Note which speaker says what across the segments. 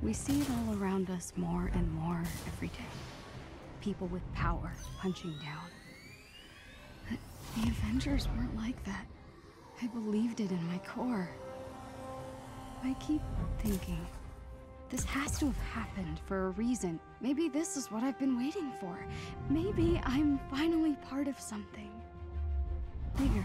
Speaker 1: We see it all around us more and more every day. People with power punching down. But the Avengers weren't like that. I believed it in my core. I keep thinking, this has to have happened for a reason. Maybe this is what I've been waiting for. Maybe I'm finally part of something bigger.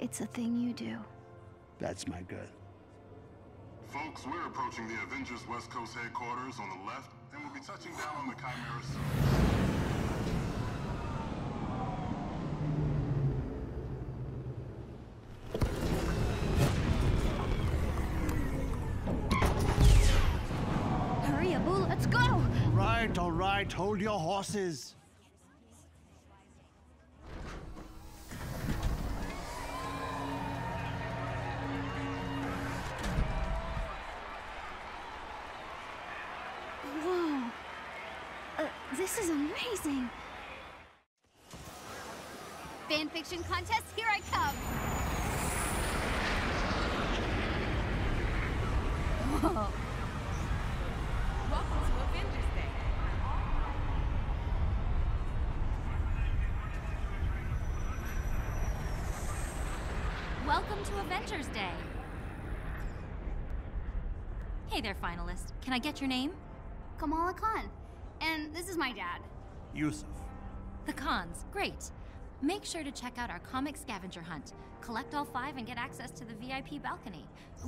Speaker 2: It's a thing you do.
Speaker 3: That's my girl.
Speaker 4: Folks, we're approaching the Avengers West Coast headquarters on the left, and we'll be touching down on the Chimera soon.
Speaker 2: Hurry, Abu, let's go!
Speaker 3: Right, all right. Hold your horses.
Speaker 2: Amazing. Fanfiction contest, here I come. Whoa.
Speaker 5: Welcome to Avengers Day.
Speaker 6: Welcome to Avengers Day. Hey there, finalist. Can I get your name?
Speaker 2: Kamala Khan. And this is my dad.
Speaker 3: Yusuf.
Speaker 6: The cons. Great. Make sure to check out our comic scavenger hunt. Collect all five and get access to the VIP balcony.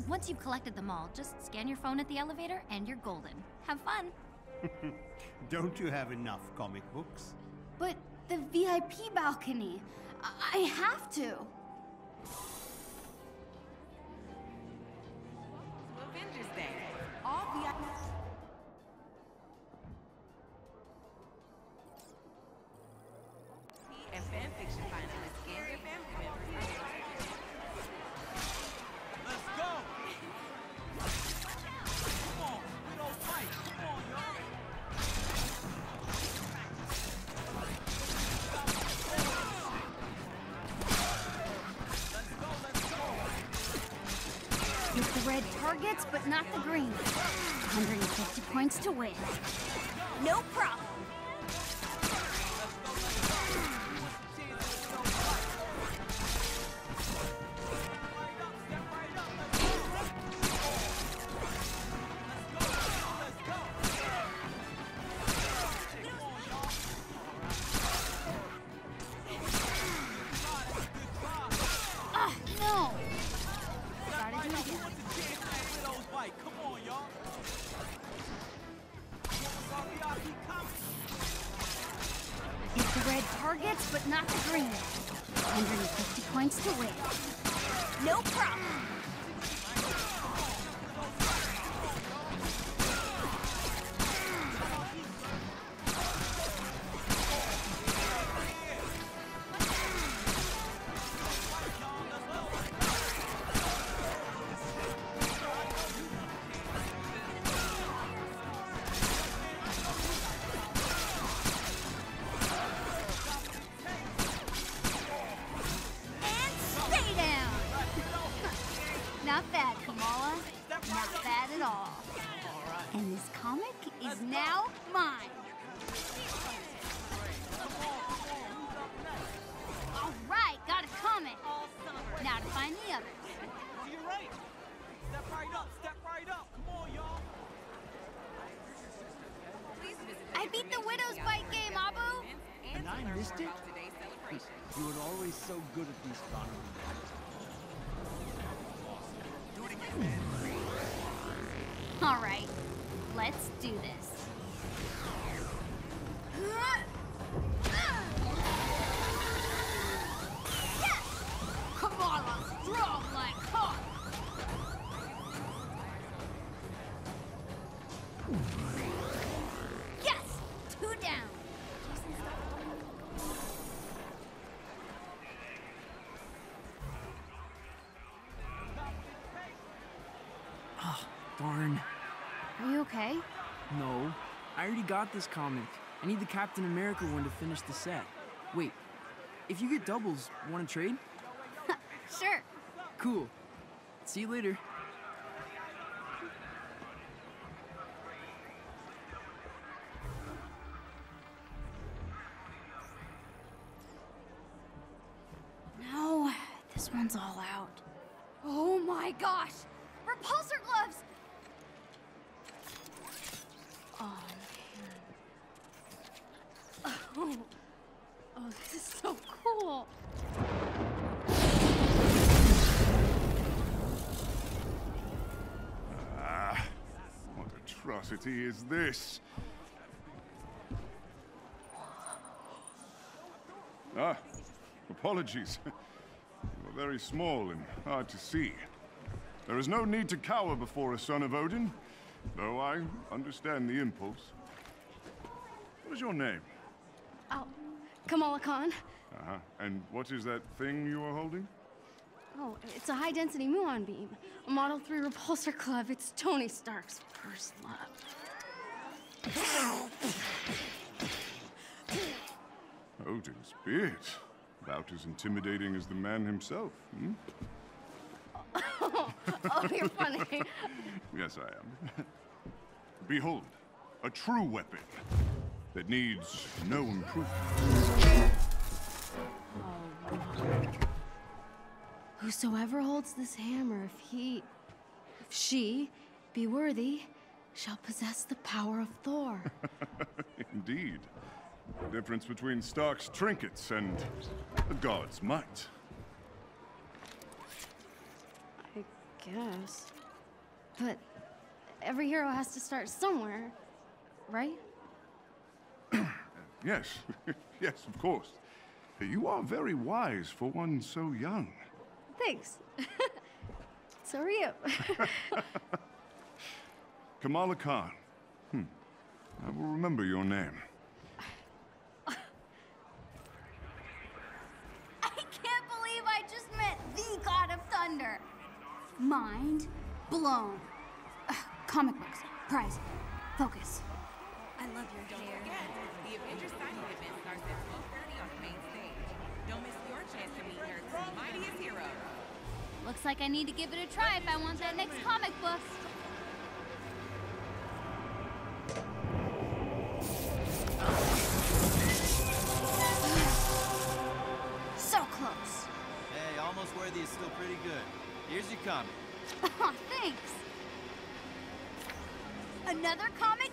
Speaker 6: Once you've collected them all, just scan your phone at the elevator and you're golden. Have fun.
Speaker 3: Don't you have enough comic books?
Speaker 2: But the VIP balcony. I, I have to.
Speaker 5: To Avengers Day. All VIP.
Speaker 2: Do this.
Speaker 7: Got this comic. I need the Captain America one to finish the set. Wait, if you get doubles, want to trade?
Speaker 2: Sure.
Speaker 7: Cool. See you later.
Speaker 4: Atrocity is this? Ah, apologies. You are very small and hard to see. There is no need to cower before a son of Odin, though I understand the impulse. What is your name?
Speaker 1: Oh, Kamala Khan.
Speaker 4: Uh-huh. And what is that thing you are holding?
Speaker 1: Oh, it's a high density muon beam. A Model 3 repulsor club. It's Tony Stark's first love.
Speaker 4: Odin's beard. About as intimidating as the man himself, hmm?
Speaker 1: Oh, you're funny.
Speaker 4: Yes, I am. Behold, a true weapon that needs no improvement.
Speaker 1: Whosoever holds this hammer, if he, if she be worthy, shall possess the power of Thor.
Speaker 4: Indeed. The difference between Stark's trinkets and the god's might.
Speaker 1: I guess. But every hero has to start somewhere, right?
Speaker 4: Yes, yes, of course. You are very wise for one so young.
Speaker 1: Thanks. so are you.
Speaker 4: Kamala Khan. Hmm. I will remember your name.
Speaker 2: I can't believe I just met the God of Thunder. Mind blown. Ugh, comic books, prize, focus. I love your
Speaker 5: Don't
Speaker 2: hair.
Speaker 5: forget, the Avengers signing event starts at 12:30 on the main stage. Don't miss your chance to meet Earth's mightiest hero.
Speaker 2: Looks like I need to give it a try if I want that next comic book. So close.
Speaker 8: Hey, almost worthy is still pretty good. Here's your comic.
Speaker 2: Aw, oh, thanks. Another comic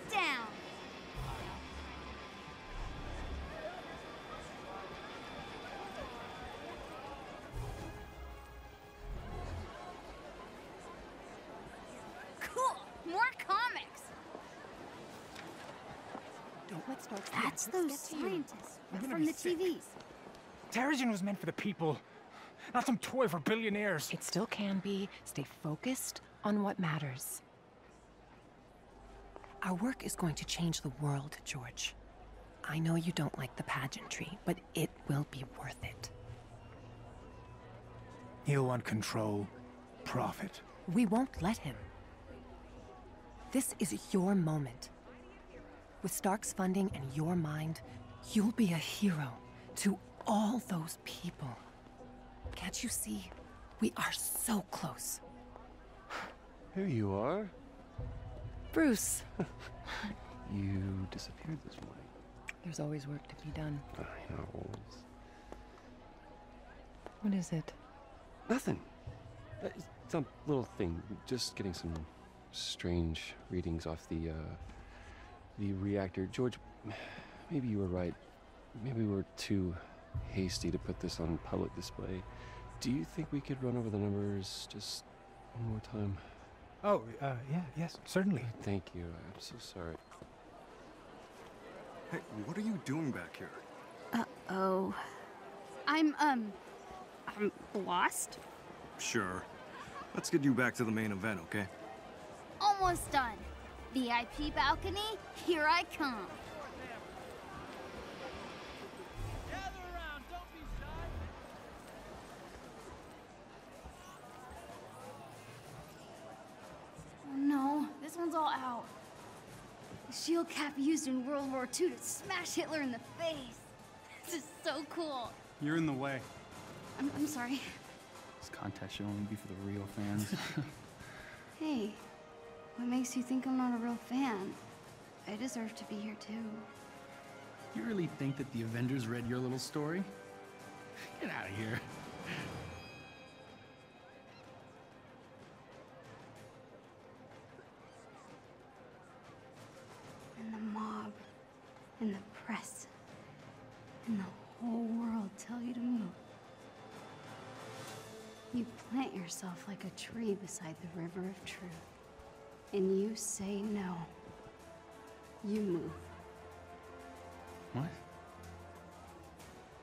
Speaker 9: Stark see
Speaker 2: That's
Speaker 9: us. Let's
Speaker 2: those
Speaker 9: get to you.
Speaker 2: scientists
Speaker 9: I'm
Speaker 2: from the
Speaker 9: sick.
Speaker 2: TVs.
Speaker 10: Terrigen was meant for the people, not some toy for billionaires.
Speaker 9: It still can be. Stay focused on what matters. Our work is going to change the world, George. I know you don't like the pageantry, but it will be worth it.
Speaker 10: He'll want control, profit.
Speaker 9: We won't let him. This is your moment. With Stark's funding and your mind, you'll be a hero to all those people. Can't you see? We are so close.
Speaker 11: Here you are.
Speaker 9: Bruce,
Speaker 11: You disappeared this morning.
Speaker 9: there's always work to be done.
Speaker 11: I know. Always.
Speaker 9: What is it?
Speaker 11: Nothing. Uh, it's Some little thing. Just getting some strange readings off the uh, the reactor. George, maybe you were right. maybe we're too hasty to put this on public display. Do you think we could run over the numbers just one more time?
Speaker 10: Oh, uh, yeah, yes, certainly.
Speaker 11: Thank you. I'm so sorry.
Speaker 12: Hey, what are you doing back here?
Speaker 1: Uh-oh. I'm, um, I'm lost.
Speaker 12: Sure. Let's get you back to the main event, okay?
Speaker 1: Almost done. VIP balcony, here I come. Oh no, this one's all out. The shield cap used in World War II to smash Hitler in the face. This is so cool.
Speaker 13: You're in the way.
Speaker 1: I'm, I'm sorry.
Speaker 13: This contest should only be for the real fans.
Speaker 1: Hey, what makes you think I'm not a real fan? I deserve to be here too.
Speaker 13: you really think that the Avengers read your little story? Get out of here.
Speaker 1: And the mob, and the press, and the whole world tell you to move. You plant yourself like a tree beside the river of truth, and you say no. You move.
Speaker 13: What?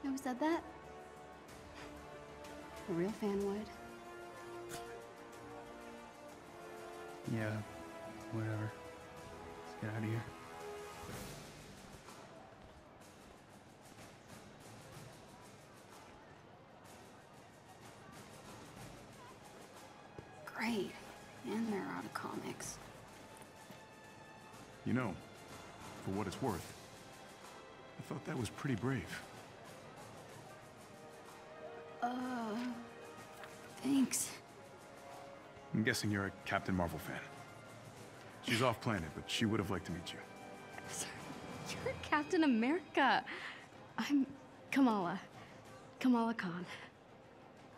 Speaker 1: Who said that? A real fan would.
Speaker 13: Yeah, whatever. Let's get out of here.
Speaker 1: Great.
Speaker 14: You know, for what it's worth, I thought that was pretty brave.
Speaker 1: Uh. Thanks.
Speaker 14: I'm guessing you're a Captain Marvel fan. She's off planet, but she would have liked to meet you.
Speaker 2: You're Captain America. I'm Kamala. Kamala Khan.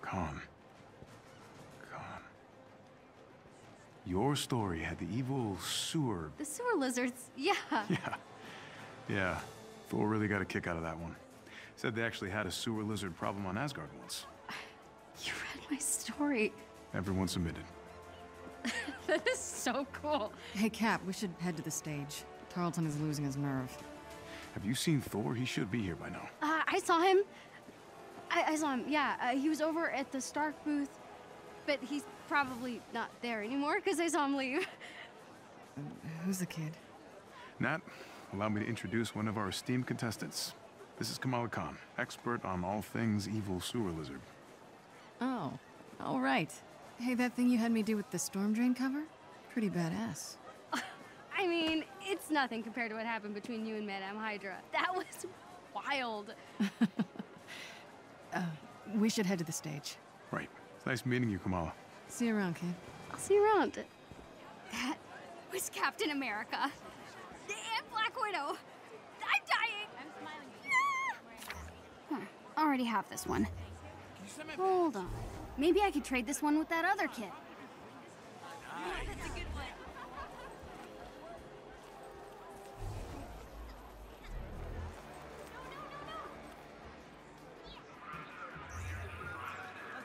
Speaker 14: Khan. Khan. Your story had the evil sewer.
Speaker 2: The sewer lizards, yeah.
Speaker 14: Yeah. Yeah. Thor really got a kick out of that one. Said they actually had a sewer lizard problem on Asgard once.
Speaker 2: You read my story.
Speaker 14: Everyone submitted.
Speaker 2: that is so cool.
Speaker 15: Hey, Cap, we should head to the stage. Tarleton is losing his nerve.
Speaker 14: Have you seen Thor? He should be here by now.
Speaker 2: Uh, I saw him. I, I saw him, yeah. Uh, he was over at the Stark booth, but he's probably not there anymore because I saw him leave.
Speaker 15: Who's the kid?
Speaker 14: Nat, allow me to introduce one of our esteemed contestants. This is Kamala Khan, expert on all things evil sewer lizard.
Speaker 15: Oh, all right. Hey, that thing you had me do with the storm drain cover? Pretty badass.
Speaker 2: I mean, it's nothing compared to what happened between you and Madame Hydra. That was wild.
Speaker 15: Uh, we should head to the stage.
Speaker 14: Right. It's nice meeting you, Kamala.
Speaker 15: See you around, kid.
Speaker 2: I'll see you around.
Speaker 1: That was Captain America. And Black Widow. I'm dying. I'm smiling. Ah. Huh. Already have this one. Hold on. Maybe I could trade this one with that other kid.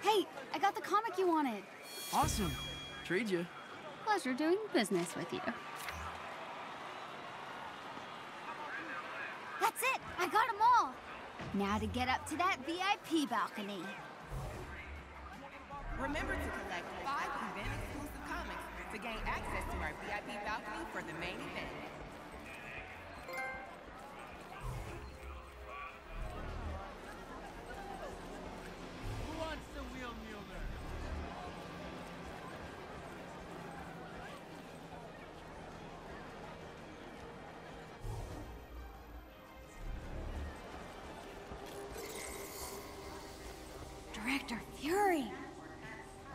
Speaker 1: Hey, I got the comic you wanted.
Speaker 7: Awesome. Trade you.
Speaker 1: Pleasure doing business with you. That's it! I got them all! Now to get up to that VIP balcony.
Speaker 5: Remember to collect five event-exclusive comics to gain access to our VIP balcony for the main event.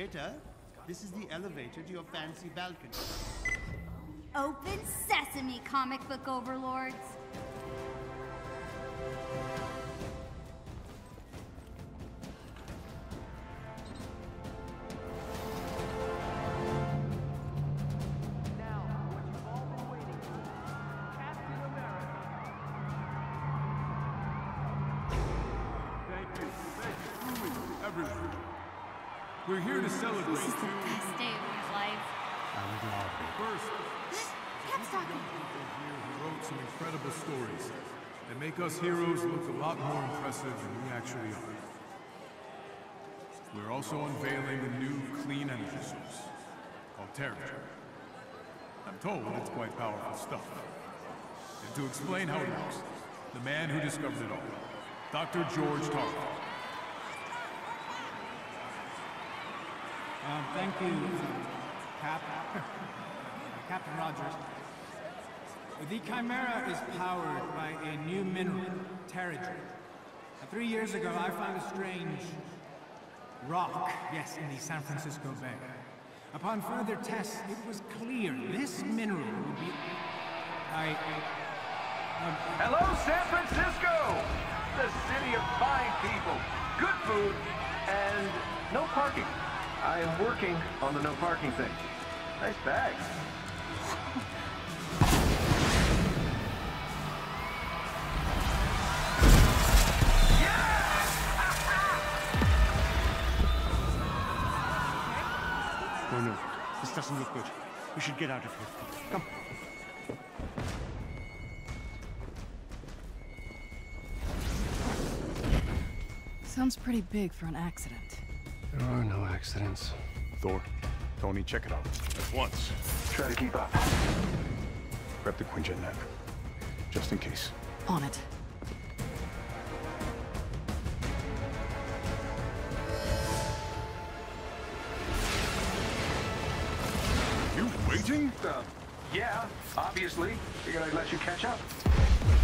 Speaker 3: Beta, this is the elevator to your fancy balcony.
Speaker 2: Open sesame, comic book overlords.
Speaker 14: Us heroes look a lot more impressive than we actually are. We're also unveiling a new clean energy source called Terrigen. I'm told it's quite powerful stuff. And to explain how it works, the man who discovered it all, Dr. George Tarleton.
Speaker 10: Um, thank you, Cap. Captain Rogers. The Chimera is powered by a new mineral. Uh, Three years ago, I found a strange rock, yes, in the San Francisco Bay. Upon further tests, it was clear this mineral would be... I... um,
Speaker 16: Hello, San Francisco! The city of fine people, good food, and no parking. I am working on the no parking thing. Nice bags.
Speaker 17: Doesn't look good. We should get out of here. Come.
Speaker 15: Sounds pretty big for an accident.
Speaker 11: There are no accidents.
Speaker 4: Thor, Tony, check it out. At once.
Speaker 16: Try to keep up.
Speaker 4: Grab the Quinjet Nat. Just in case.
Speaker 15: On it.
Speaker 4: Waiting?
Speaker 16: Uh, yeah, obviously. Figured I'd let you catch up.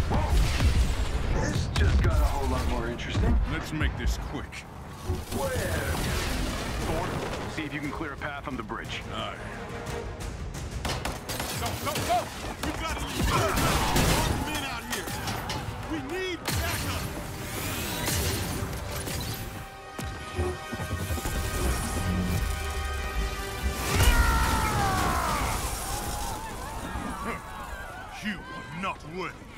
Speaker 16: Whoa! This just got a whole lot more interesting.
Speaker 4: Let's make this quick.
Speaker 16: Where?
Speaker 4: Thor, see if you can clear a path on the bridge. Aye.
Speaker 14: Go, go, go! We gotta leave! Men out here! We need
Speaker 4: not worthy.
Speaker 16: Tony,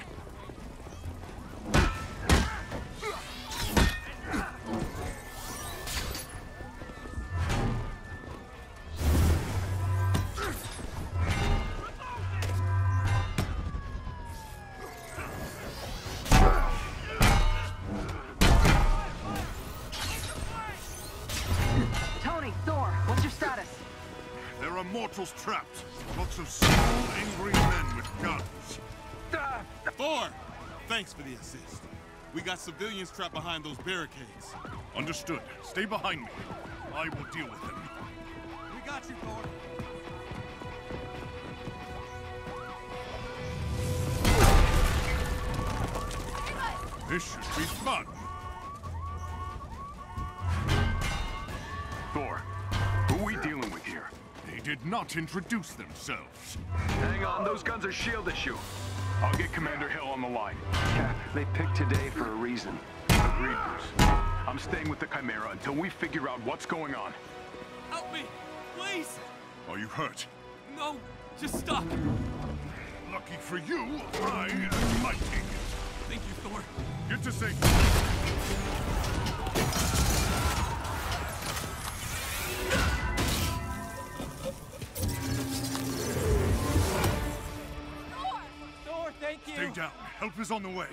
Speaker 14: Thanks for the assist. We got civilians trapped behind those barricades.
Speaker 4: Understood. Stay behind me. I will deal with them.
Speaker 14: We got you, Thor.
Speaker 4: This should be fun.
Speaker 16: Thor, who are we dealing with here?
Speaker 4: They did not introduce themselves.
Speaker 16: Hang on, those guns are S.H.I.E.L.D. issue. I'll get Commander Hill on the line. Cap, they picked today for a reason. Agreed, Bruce. I'm staying with the Chimera until we figure out what's going on.
Speaker 14: Help me! Please!
Speaker 4: Are you hurt?
Speaker 14: No! Just stop!
Speaker 4: Lucky for you, I am mighty.
Speaker 14: Thank you, Thor.
Speaker 4: Get to safety. Stay down. Help is on the way.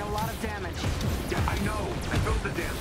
Speaker 14: A
Speaker 18: lot of damage.
Speaker 16: Yeah, I know. I built the damn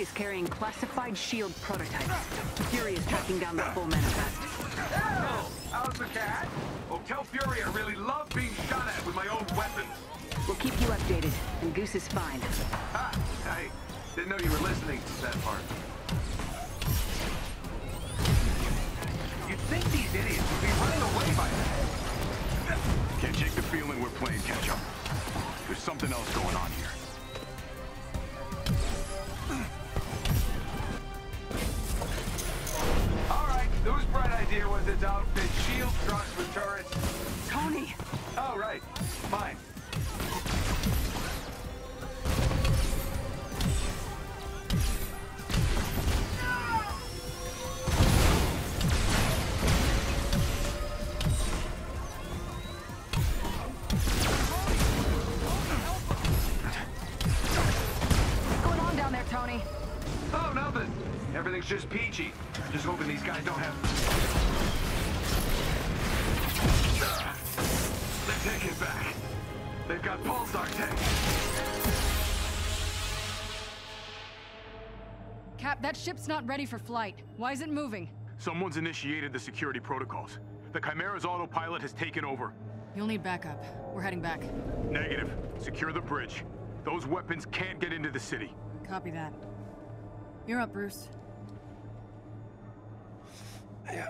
Speaker 18: is carrying classified S.H.I.E.L.D. prototypes. Fury is tracking down the full manifest.
Speaker 16: Oh, how's the cat? Oh, tell Fury I really love being shot at with my own weapons.
Speaker 18: We'll keep you updated, and Goose is fine.
Speaker 16: Ha! I didn't know you were listening to that part. You'd think these idiots would be running away by now.
Speaker 14: Can't shake the feeling we're playing catch up. There's something else going on
Speaker 15: not ready for flight. Why is it moving?
Speaker 14: Someone's initiated the security protocols. The Chimera's autopilot has taken over.
Speaker 15: You'll need backup. We're heading back.
Speaker 14: Negative. Secure the bridge. Those weapons can't get into the city.
Speaker 15: Copy that. You're up, Bruce.
Speaker 18: Tony,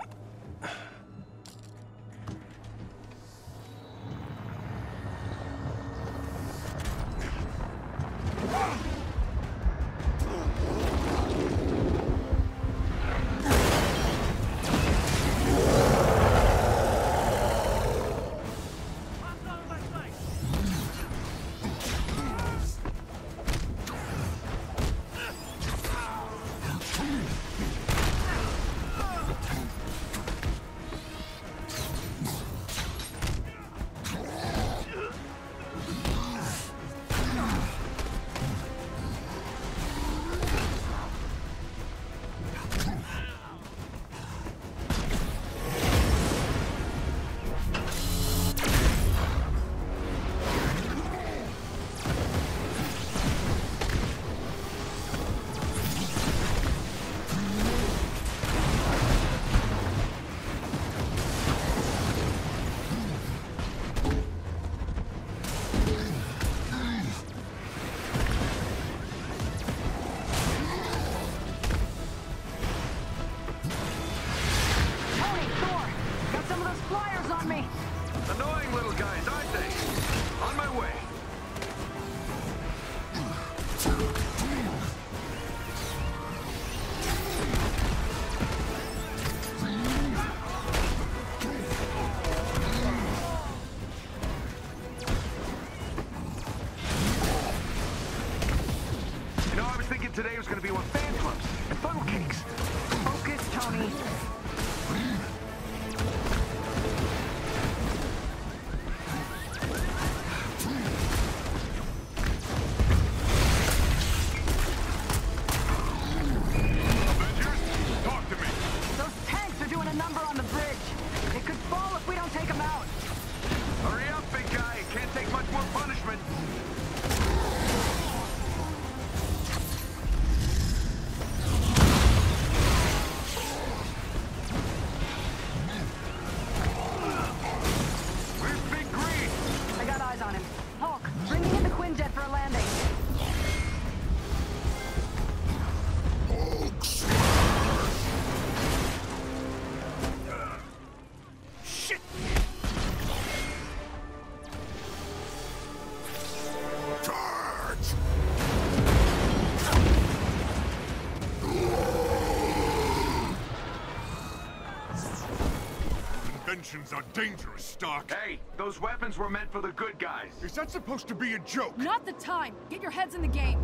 Speaker 4: intentions are dangerous, Stark.
Speaker 16: Hey, those weapons were meant for the good guys.
Speaker 4: Is that supposed to be a joke?
Speaker 19: Not the time! Get your heads in the game!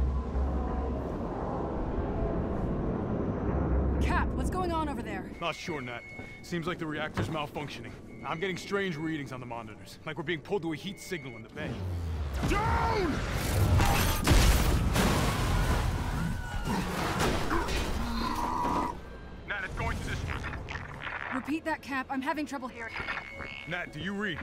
Speaker 19: Cap, what's going on over there?
Speaker 14: Not sure, Nat. Seems like the reactor's malfunctioning. I'm getting strange readings on the monitors, like we're being pulled to a heat signal in the bay.
Speaker 4: Down!
Speaker 19: Repeat that, Cap. I'm having trouble hearing.
Speaker 14: Nat, do you read?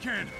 Speaker 18: Can.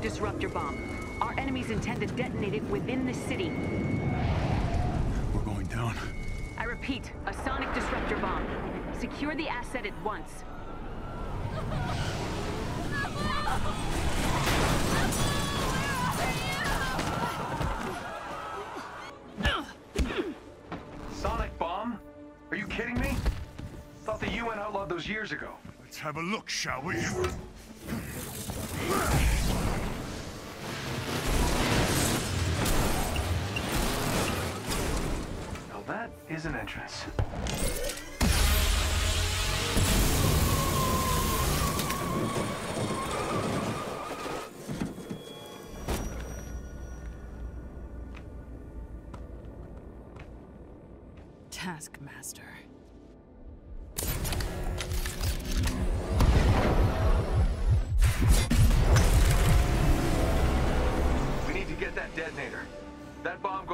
Speaker 18: Disruptor bomb. Our enemies intend to detonate it within the city.
Speaker 14: We're going down.
Speaker 18: I repeat, a sonic disruptor bomb. Secure the asset at once.
Speaker 16: Sonic bomb? Are you kidding me? Thought the UN outlawed those years ago.
Speaker 4: Let's have a look, shall we?
Speaker 16: Entrance.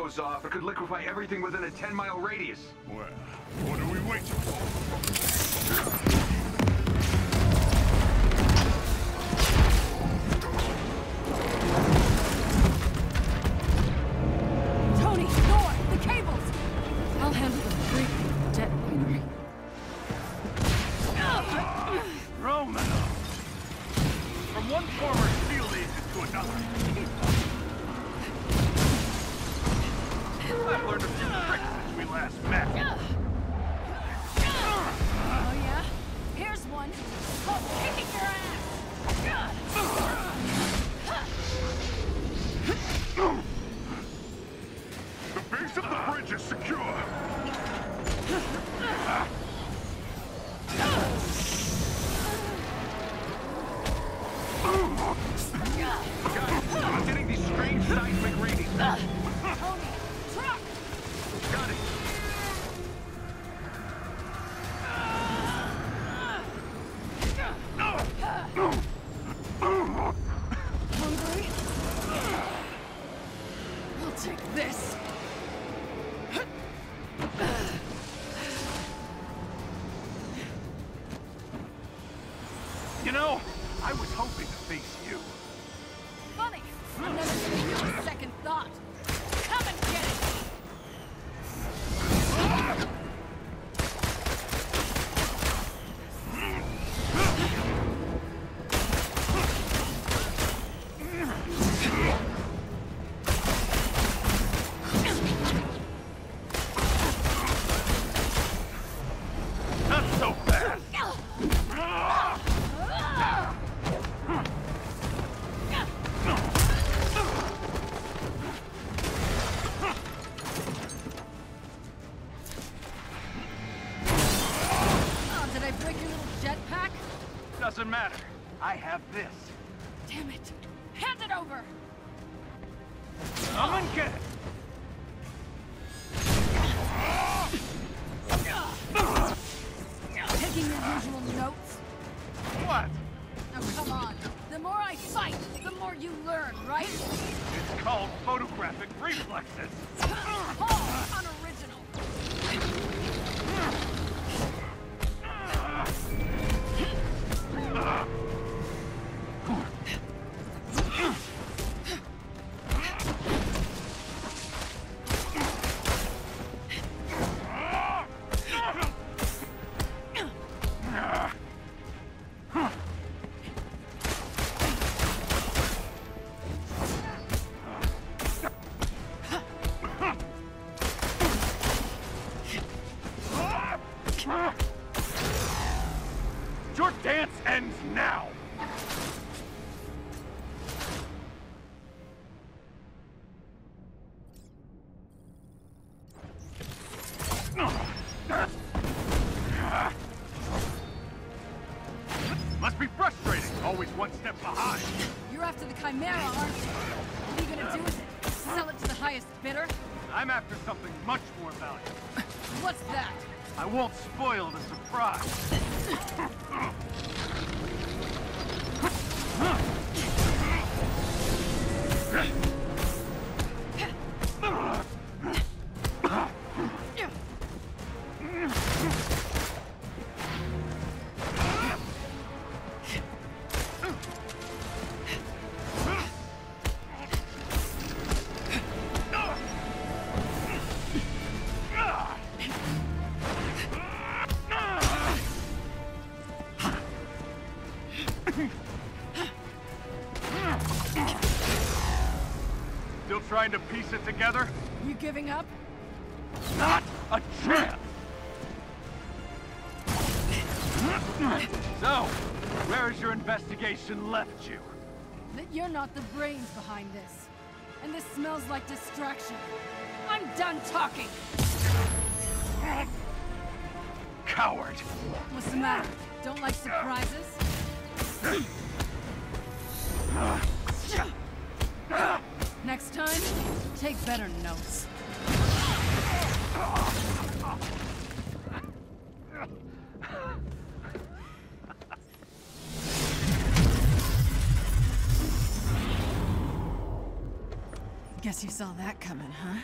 Speaker 16: Goes off, it could liquefy everything within a 10-mile radius.
Speaker 4: Well, what are we waiting for?
Speaker 20: Doesn't matter. I have this.
Speaker 19: Damn it. Hand it over.
Speaker 20: Come and get it!
Speaker 19: Taking your usual notes?
Speaker 20: What?
Speaker 19: Now come on. The more I fight, the more you learn, right?
Speaker 20: It's called photographic reflexes.
Speaker 19: Oh, it
Speaker 20: together?
Speaker 19: You giving up?
Speaker 20: Not a chance! So, where has your investigation left you?
Speaker 19: That you're not the brains behind this. And this smells like distraction. I'm done talking!
Speaker 20: Coward!
Speaker 19: What's the matter? Don't like surprises? Next time, take better notes.
Speaker 15: Guess you saw that coming, huh?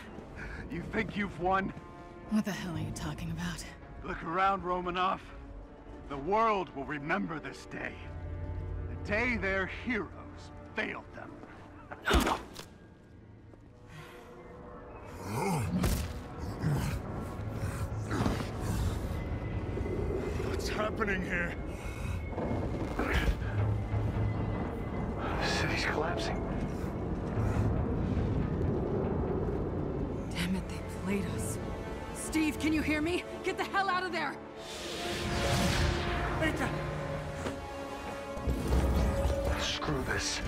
Speaker 20: You think you've won?
Speaker 15: What the hell are you talking about?
Speaker 20: Look around, Romanoff. The world will remember this day. The day their heroes failed them.
Speaker 21: What's happening here?
Speaker 20: The city's collapsing.
Speaker 19: Damn it, they played us. Steve, can you hear me? Get the hell out of there!
Speaker 20: Rita! Screw this.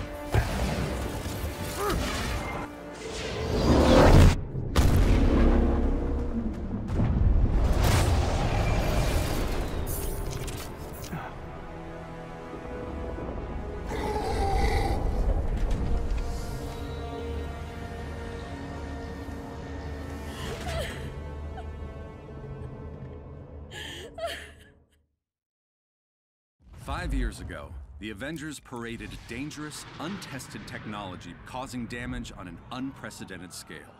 Speaker 22: Years ago, the Avengers paraded dangerous, untested technology causing damage on an unprecedented scale.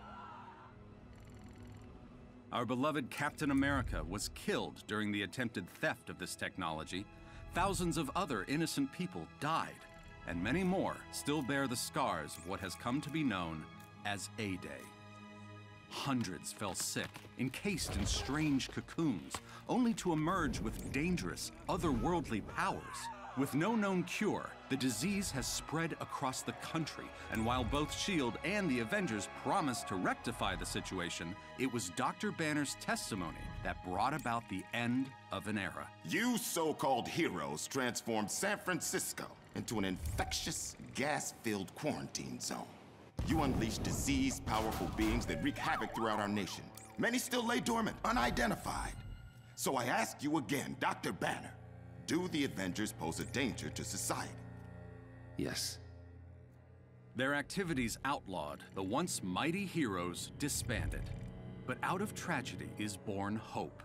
Speaker 22: Our beloved Captain America was killed during the attempted theft of this technology. Thousands of other innocent people died, and many more still bear the scars of what has come to be known as A-Day. Hundreds fell sick, encased in strange cocoons, only to emerge with dangerous, otherworldly powers. With no known cure, the disease has spread across the country, and while both S.H.I.E.L.D. and the Avengers promised to rectify the situation, it was Dr. Banner's testimony that brought about the end of an era.
Speaker 23: You so-called heroes transformed San Francisco into an infectious, gas-filled quarantine zone. You unleashed diseased, powerful beings that wreak havoc throughout our nation. Many still lay dormant, unidentified. So I ask you again, Dr. Banner, do the Avengers pose a danger to society?
Speaker 11: Yes.
Speaker 22: Their activities outlawed, the once mighty heroes disbanded. But out of tragedy is born hope.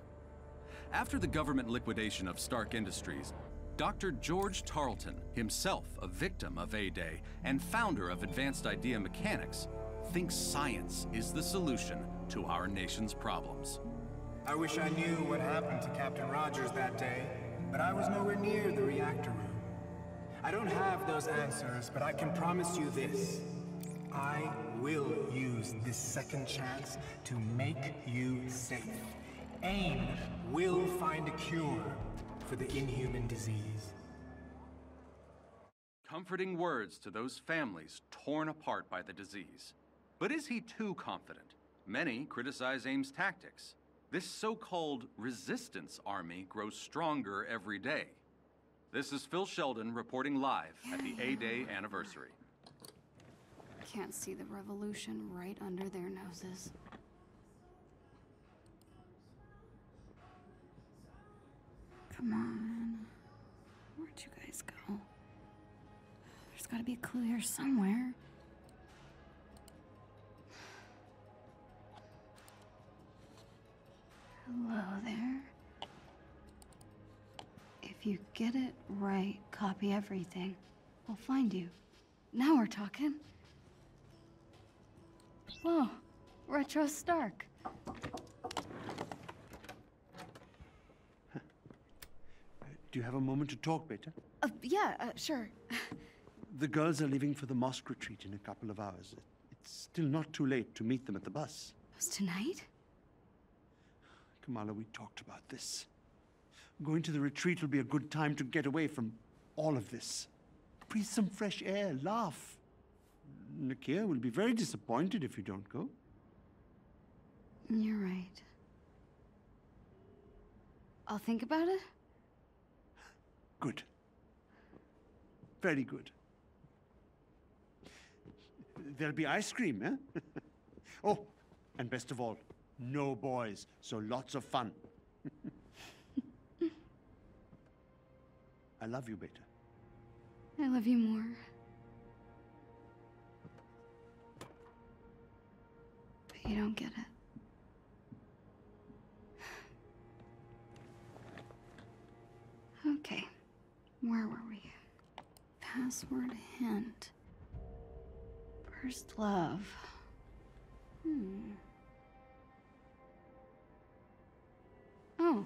Speaker 22: After the government liquidation of Stark Industries, Dr. George Tarleton, himself a victim of A-Day and founder of Advanced Idea Mechanics, thinks science is the solution to our nation's problems.
Speaker 10: I wish I knew what happened to Captain Rogers that day, but I was nowhere near the reactor room. I don't have those answers, but I can promise you this. I will use this second chance to make you safe. AIM will find a cure for the inhuman disease.
Speaker 22: Comforting words to those families torn apart by the disease. But is he too confident? Many criticize AIM's tactics. This so-called resistance army grows stronger every day. This is Phil Sheldon reporting live at the A-Day anniversary.
Speaker 1: Can't see the revolution right under their noses. Come on. Where'd you guys go? There's gotta be a clue here somewhere. Hello there. If you get it right, copy everything. We'll find you. Now we're talking. Whoa, Retro Stark.
Speaker 3: Do you have a moment to talk, Beta?
Speaker 1: Uh, yeah, uh, sure.
Speaker 3: The girls are leaving for the mosque retreat in a couple of hours. It's still not too late to meet them at the bus.
Speaker 1: It Was tonight?
Speaker 3: Kamala, we talked about this. Going to the retreat will be a good time to get away from all of this. Breathe some fresh air, laugh. Nakia will be very disappointed if you don't go.
Speaker 1: You're right. I'll think about it.
Speaker 3: Good. Very good. There'll be ice cream, eh? oh, and best of all, no boys, so lots of fun. I love you, Beta.
Speaker 1: I love you more. But you don't get it. Okay, where were we? Password hint. First love. Hmm. Oh.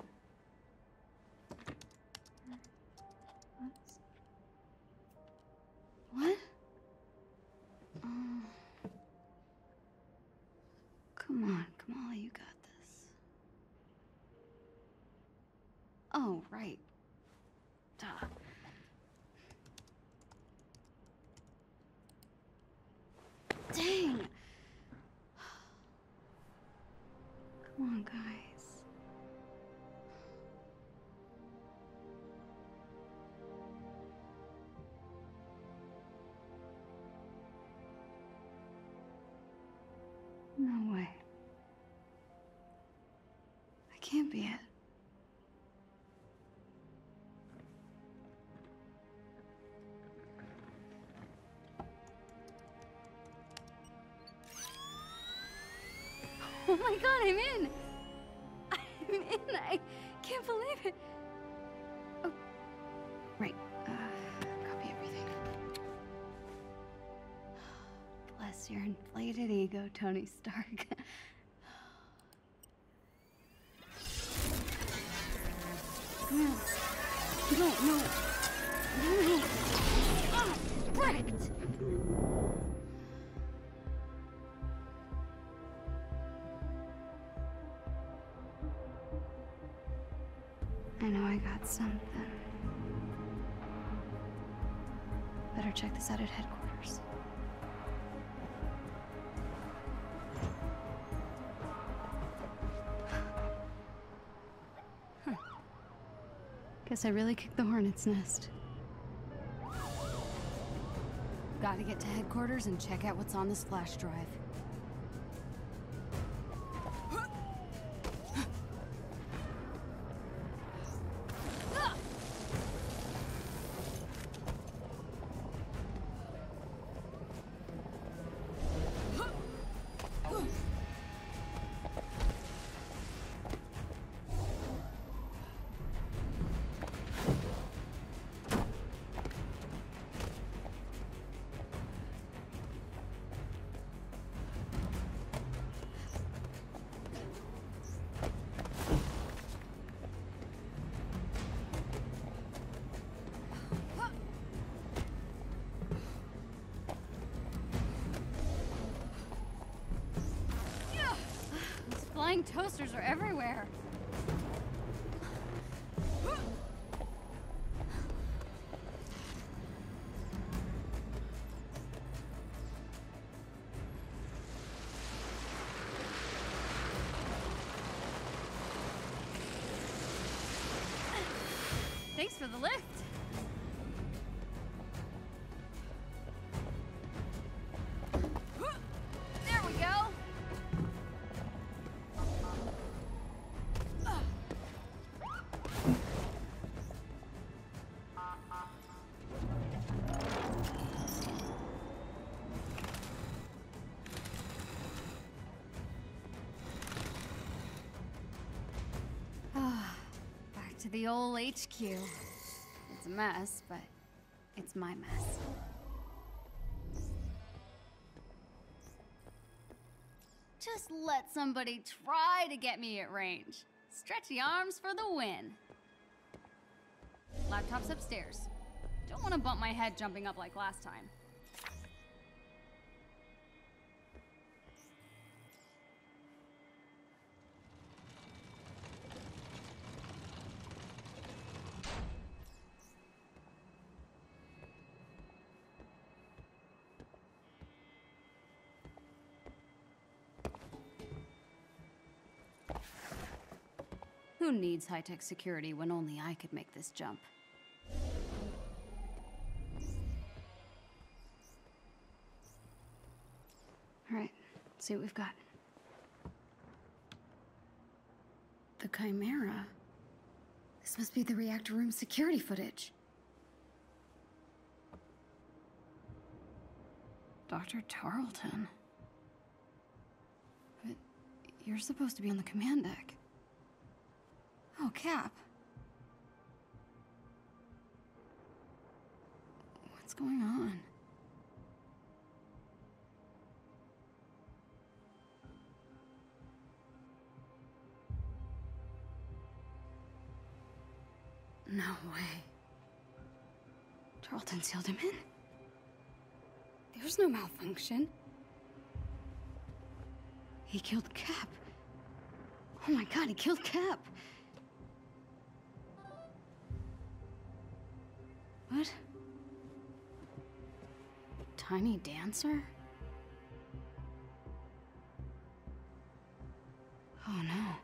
Speaker 1: What? Uh, come on, Kamala, you got this. Oh, right. Oh my god, I'm in! I'm in! I can't believe it! Oh, right. Uh, copy everything. Bless your inflated ego, Tony Stark. No, no. Something. Better check this out at headquarters. Huh. Guess I really kicked the hornet's nest.
Speaker 2: Gotta get to headquarters and check out what's on this flash drive.
Speaker 1: The old HQ. It's a mess, but it's my mess. Just let somebody try to get me at range. Stretchy arms for the win. Laptop's upstairs. Don't want to bump my head jumping up like last time. Who needs high-tech security when only I could make this jump? All right, let's see what we've got. The Chimera? This must be the reactor room security footage. Dr. Tarleton. But you're supposed to be on the command deck. Oh, Cap. What's going on? No way. Tarleton sealed him in? There's no malfunction. He killed Cap. Oh my god, he killed Cap. What? Tiny dancer? Oh no.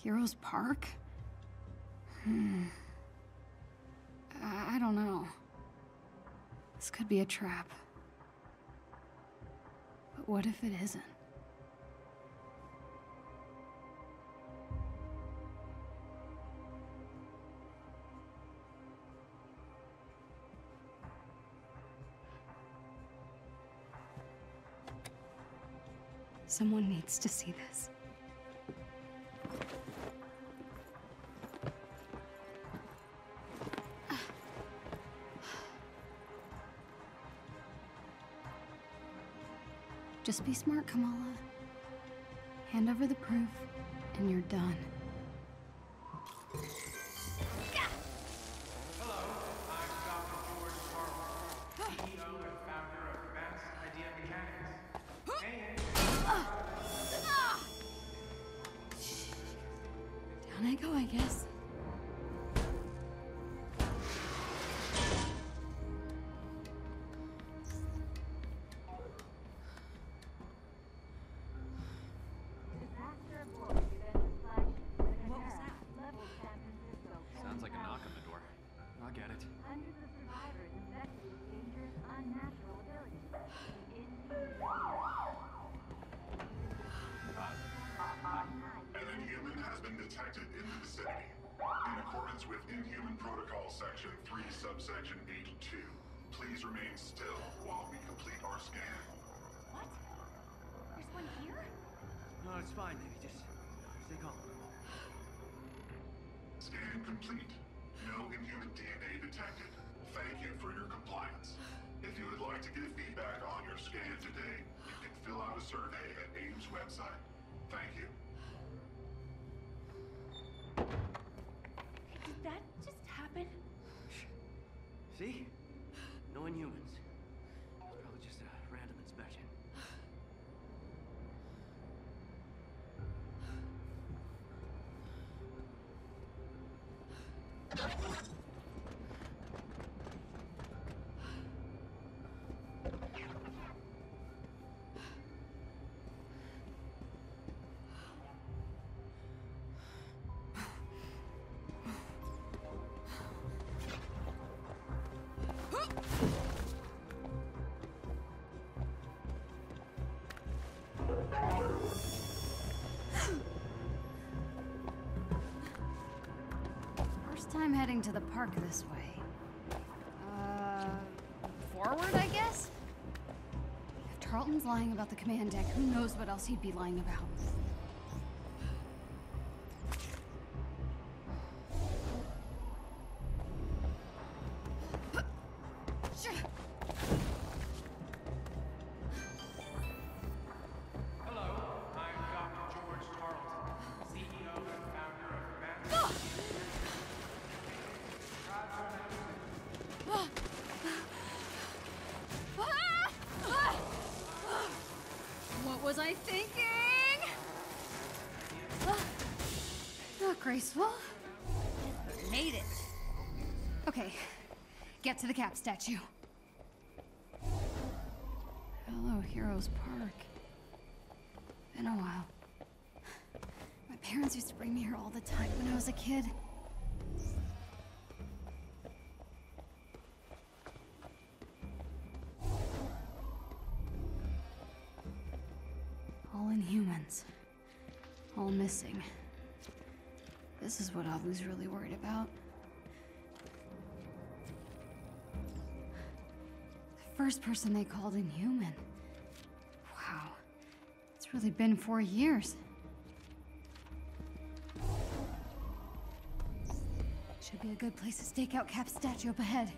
Speaker 1: Heroes Park? Hmm. I I don't know. This could be a trap. But what if it isn't? Someone needs to see this. Just be smart, Kamala. Hand over the proof, and you're done. First time heading to the park this way. Uh, forward, I guess? If Tarleton's lying about the command deck, who knows what else he'd be lying about? To the cap statue. Hello, Heroes Park. Been a while. My parents used to bring me here all the time when I was a kid. All inhumans. All missing. This is what Abu's really worried about. First person they called inhuman. Wow. It's really been four years. Should be a good place to stake out Cap's statue up ahead.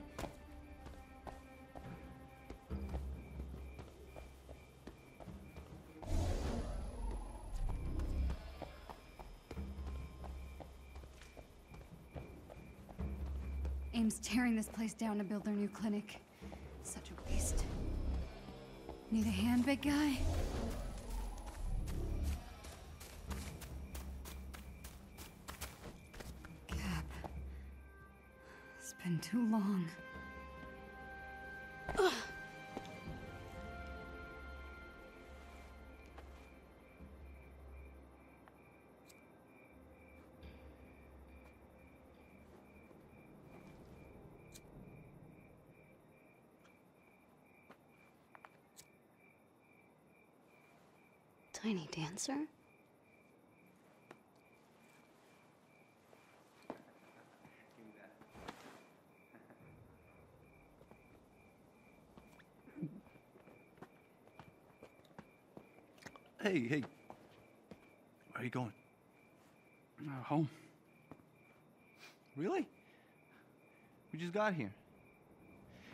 Speaker 1: AIM's tearing this place down to build their new clinic. Need a hand, big guy? Cap. It's been too long. Tiny dancer?
Speaker 24: Hey, hey. Where are you going?
Speaker 25: Uh, home.
Speaker 24: Really? We just got here.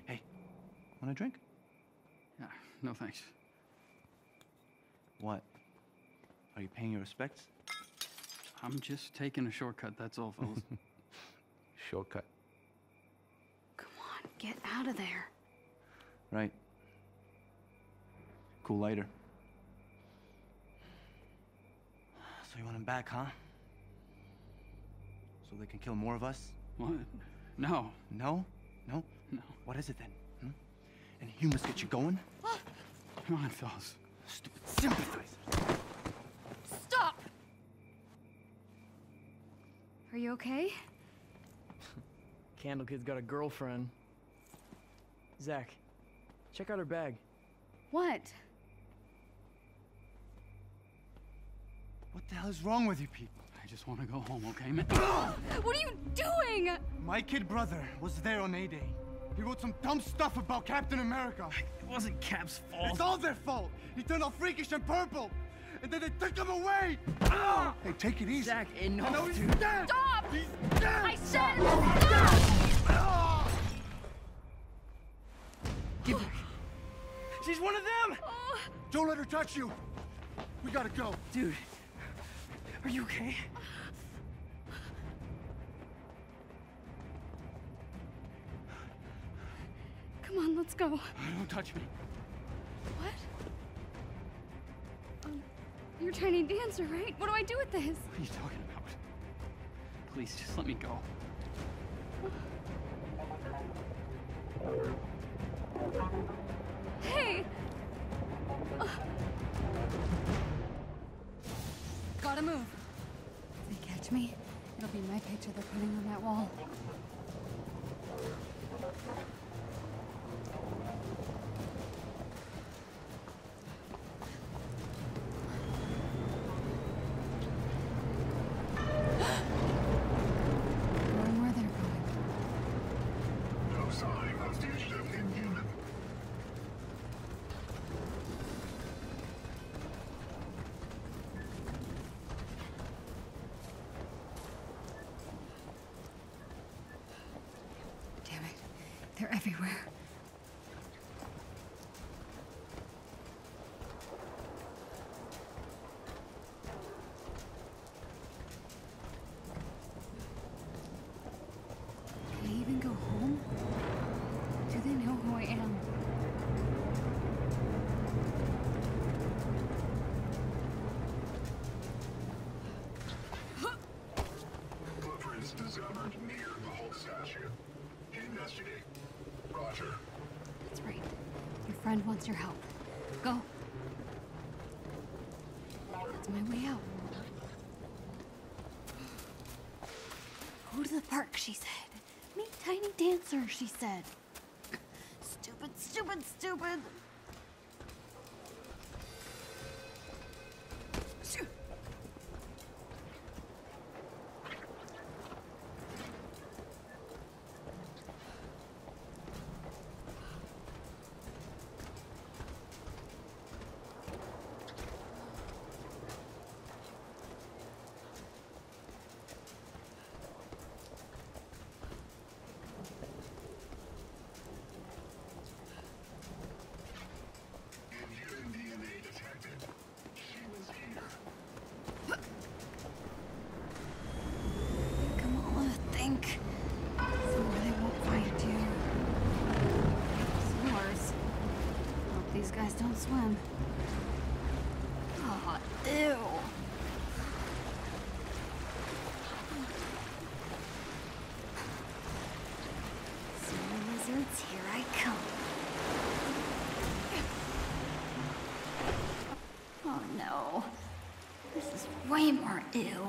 Speaker 24: Hey, want a drink?
Speaker 25: Yeah, no thanks.
Speaker 24: What? Are you paying your respects?
Speaker 25: I'm just taking a shortcut, that's all, fellas.
Speaker 24: Shortcut.
Speaker 1: Come on, get out of there.
Speaker 24: Right. Cool lighter. So you want him back, huh? So they can kill more of us?
Speaker 25: What? No.
Speaker 24: No? No?
Speaker 25: No.
Speaker 24: What is it then? Hmm? And you must get you going?
Speaker 25: Come on, fellas.
Speaker 24: Stupid sympathizer.
Speaker 2: Stop! Are you okay?
Speaker 26: Candle Kid's got a girlfriend. Zach, check out her bag.
Speaker 2: What?
Speaker 24: What the hell is wrong with you people?
Speaker 25: I just want to go home, okay, man?
Speaker 2: What are you doing?
Speaker 24: My kid brother was there on A-Day. He wrote some dumb stuff about Captain America.
Speaker 26: It wasn't Cap's fault.
Speaker 24: It's all their fault. He turned all freakish and purple. And then they took him away. Oh.
Speaker 3: Hey, take it easy.
Speaker 26: Zach, enough,
Speaker 24: know he's
Speaker 26: dude.
Speaker 24: dead.
Speaker 2: Stop!
Speaker 24: He's dead.
Speaker 2: I said stop!
Speaker 26: Give her. She's one of them! Oh.
Speaker 3: Don't let her touch you. We gotta go.
Speaker 26: Dude, are you okay?
Speaker 2: Come on, let's go.
Speaker 25: Don't touch me.
Speaker 2: What? You're Tiny Dancer, right? What do I do with this?
Speaker 25: What are you talking about? Please, just let me go.
Speaker 2: Hey! Uh,
Speaker 1: Gotta move. If they catch me, it'll be my picture they're putting on that wall. Going where they're going.
Speaker 27: No sign of fugitive inhuman.
Speaker 1: Damn it. They're everywhere. Can I even go home? Do they know who I am?
Speaker 27: Footprints discovered near the Hulk statue. Investigate. Roger.
Speaker 1: That's right. Your friend wants your help. Go. That's my way out. Go to the park, she said. Meet Tiny Dancer, she said. Stupid, stupid, stupid. Swim. Oh, ew. Sea here I come. Oh no. This is way more ew.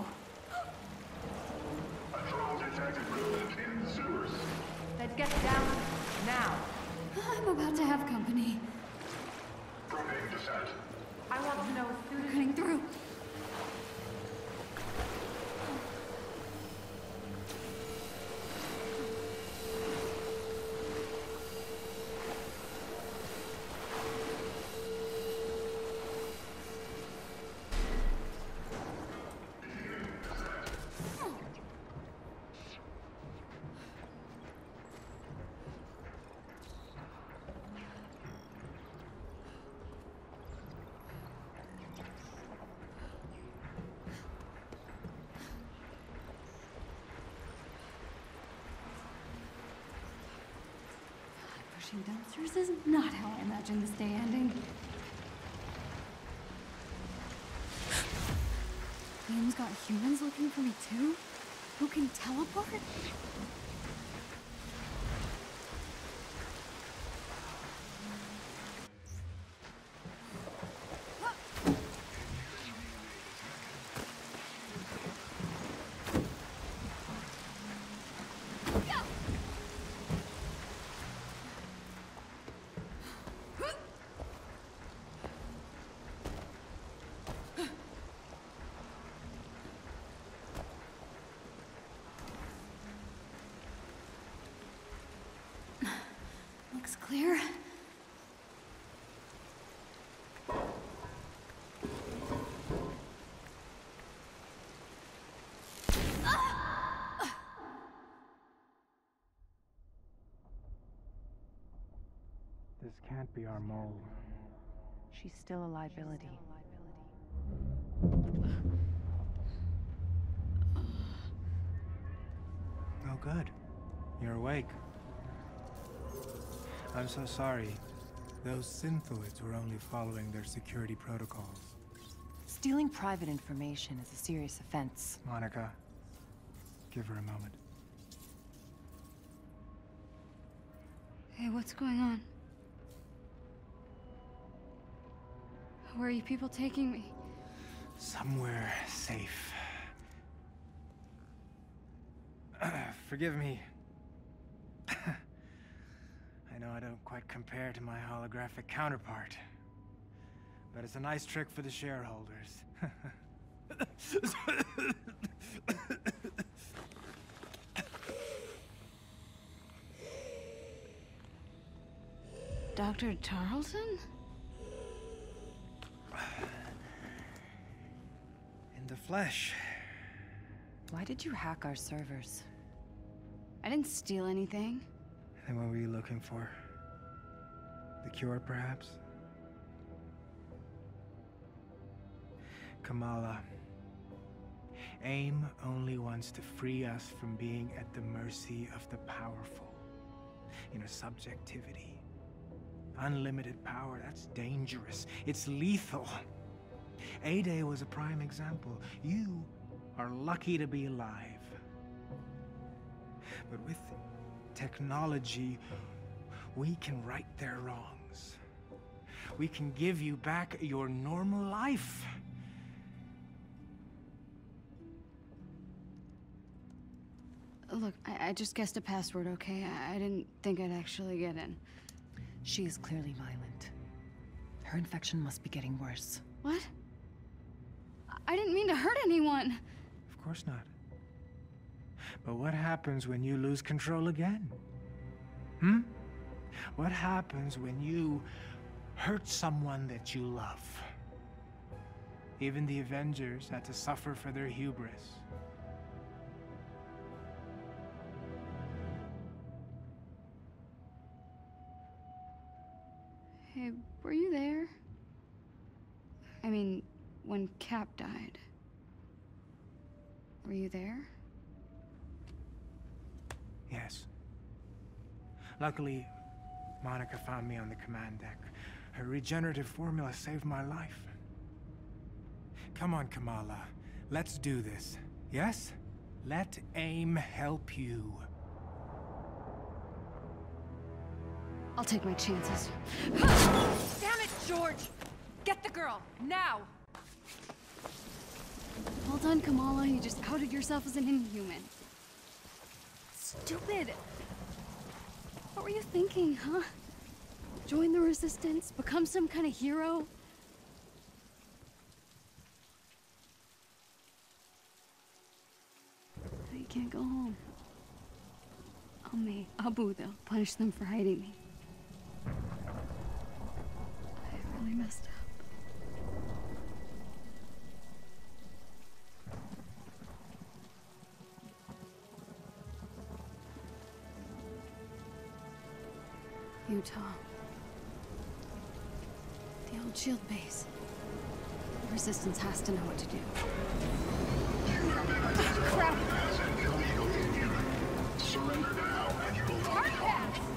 Speaker 1: Pushing dumpsters is not how I imagined this day ending. AIM's got humans looking for me too? Who can teleport? Looks clear.
Speaker 10: This can't be our mole.
Speaker 9: She's still a liability.
Speaker 10: I'm so sorry. Those synthoids were only following their security protocols.
Speaker 9: Stealing private information is a serious offense.
Speaker 10: Monica, give her a moment.
Speaker 1: Hey, what's going on? Where are you people taking me?
Speaker 10: Somewhere safe. Forgive me. I know I don't quite compare to my holographic counterpart. But it's a nice trick for the shareholders.
Speaker 1: Dr. Tarleton?
Speaker 10: In the flesh.
Speaker 9: Why did you hack our servers?
Speaker 1: I didn't steal anything.
Speaker 10: Then what were you looking for? The cure, perhaps? Kamala. AIM only wants to free us from being at the mercy of the powerful. You know, subjectivity. Unlimited power, that's dangerous. It's lethal. A-Day was a prime example. You are lucky to be alive. But with technology, we can right their wrongs. We can give you back your normal life.
Speaker 1: Look, I, I just guessed a password, okay? I, I didn't think I'd actually get in.
Speaker 9: She is clearly violent. Her infection must be getting worse.
Speaker 1: What? I- I didn't mean to hurt anyone.
Speaker 10: Of course not. But what happens when you lose control again? Hmm? What happens when you hurt someone that you love? Even the Avengers had to suffer for their hubris.
Speaker 1: Hey, were you there? I mean, when Cap died. Were you there?
Speaker 10: Yes. Luckily, Monica found me on the command deck. Her regenerative formula saved my life. Come on, Kamala. Let's do this. Yes? Let AIM help you.
Speaker 1: I'll take my chances.
Speaker 9: Damn it, George! Get the girl, now!
Speaker 1: Well done, Kamala. You just outed yourself as an inhuman. Stupid! What were you thinking, huh? Join the Resistance? Become some kind of hero? You can't go home. Ammi, Abu, they'll punish them for hiding me. I really messed up. Utah. Old S.H.I.E.L.D base. The Resistance has to know what to do.
Speaker 2: Crap!
Speaker 27: Surrender now, and you will!
Speaker 2: Yeah.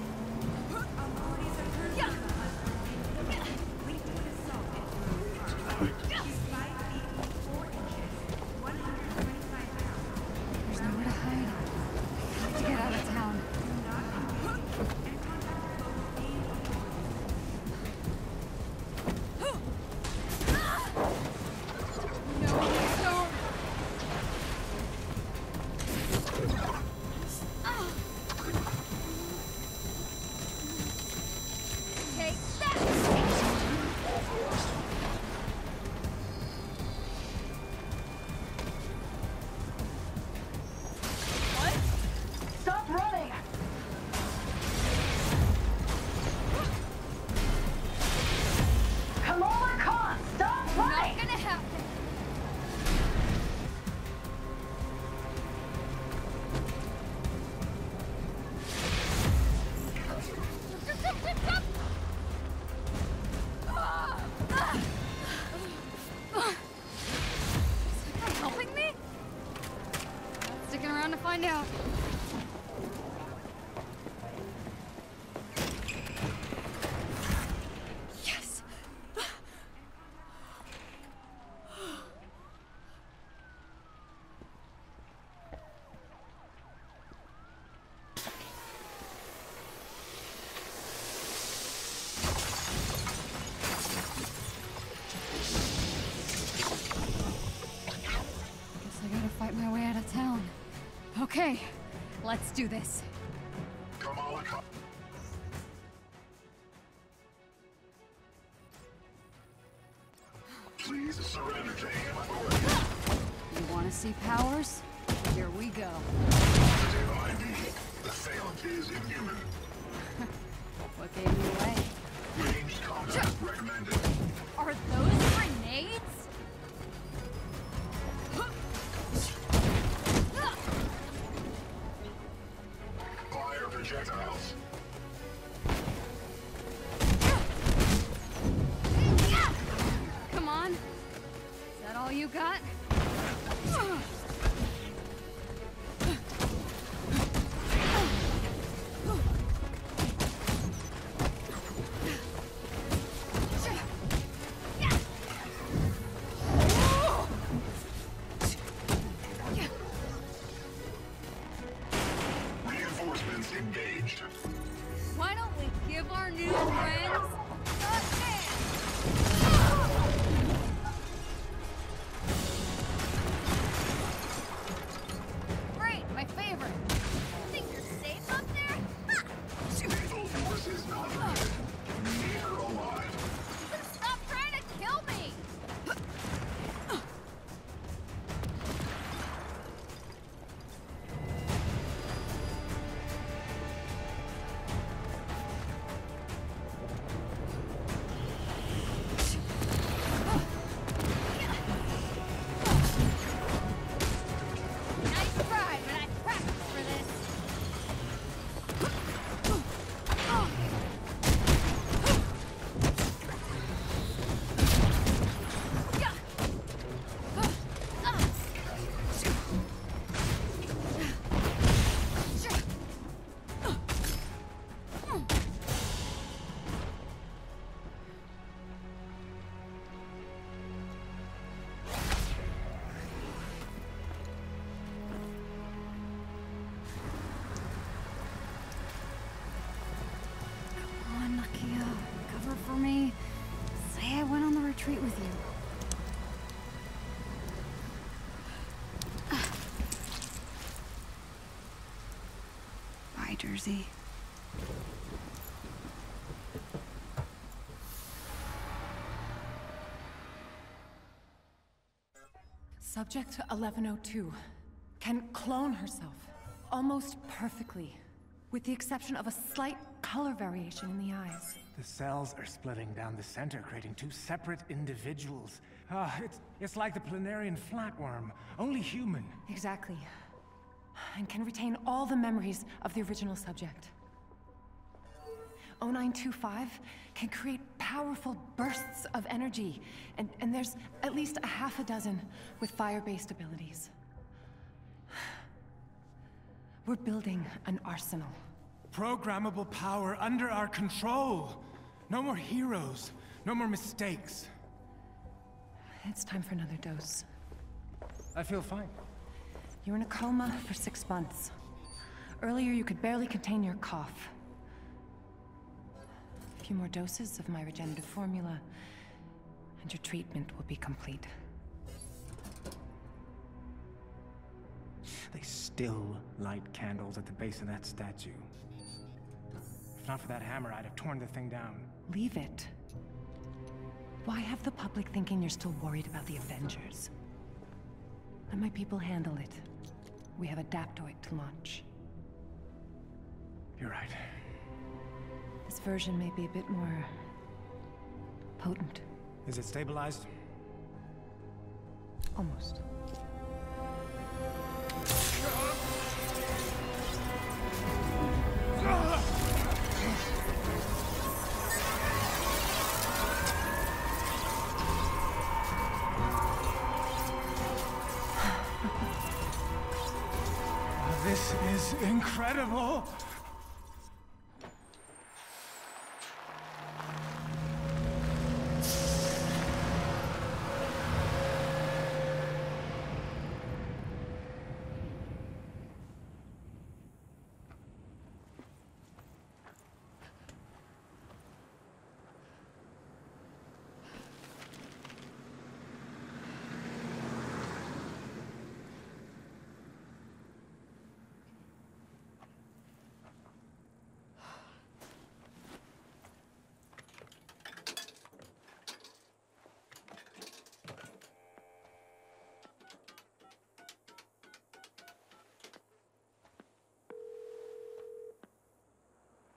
Speaker 2: Let's do this.
Speaker 27: Kamala Khan. Please surrender to him authority.
Speaker 2: You want to see powers? Here we go.
Speaker 27: The assailant is inhuman.
Speaker 2: What gave me Bye, Jersey.
Speaker 9: Subject 1102 can clone herself almost perfectly, with the exception of a slight color variation in the eyes.
Speaker 10: The cells are splitting down the center, creating two separate individuals. Ah, it's, it's like the planarian flatworm, only human.
Speaker 9: Exactly. And can retain all the memories of the original subject. 0925 can create powerful bursts of energy, and, and there's at least a half a dozen with fire-based abilities. We're building an arsenal.
Speaker 10: Programmable power under our control. No more heroes, no more mistakes.
Speaker 9: It's time for another dose.
Speaker 10: I feel fine.
Speaker 9: You were in a coma for six months. Earlier, you could barely contain your cough. A few more doses of my regenerative formula, and your treatment will be complete.
Speaker 10: They still light candles at the base of that statue. If not for that hammer, I'd have torn the thing down.
Speaker 9: Leave it. Why have the public thinking you're still worried about the Avengers? Let my people handle it. We have a Adaptoid to launch.
Speaker 10: You're right.
Speaker 9: This version may be a bit more... potent.
Speaker 10: Is it stabilized?
Speaker 9: Almost.
Speaker 10: This incredible!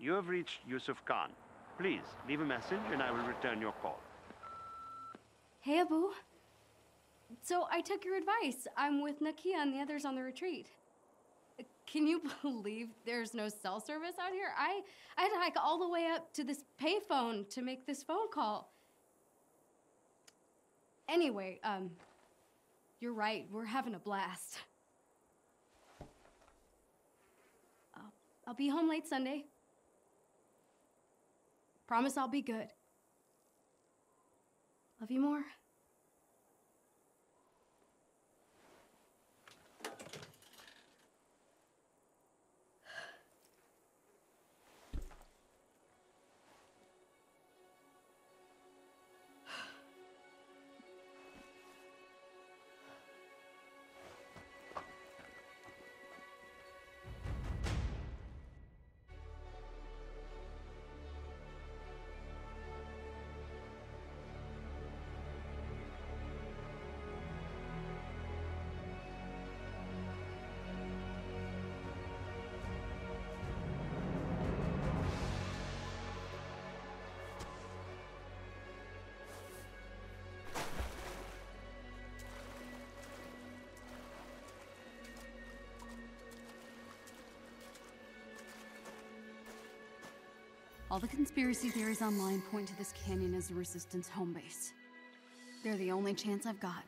Speaker 3: You have reached Yusuf Khan. Please, leave a message and I will return your call.
Speaker 1: Hey, Abu. So I took your advice. I'm with Nakia and the others on the retreat. Can you believe there's no cell service out here? I I had to hike all the way up to this payphone to make this phone call. Anyway, um, you're right. We're having a blast. I'll, I'll be home late Sunday. Promise I'll be good. Love you more.
Speaker 28: All the conspiracy theories online point to this canyon as the Resistance home base. They're the only chance I've got.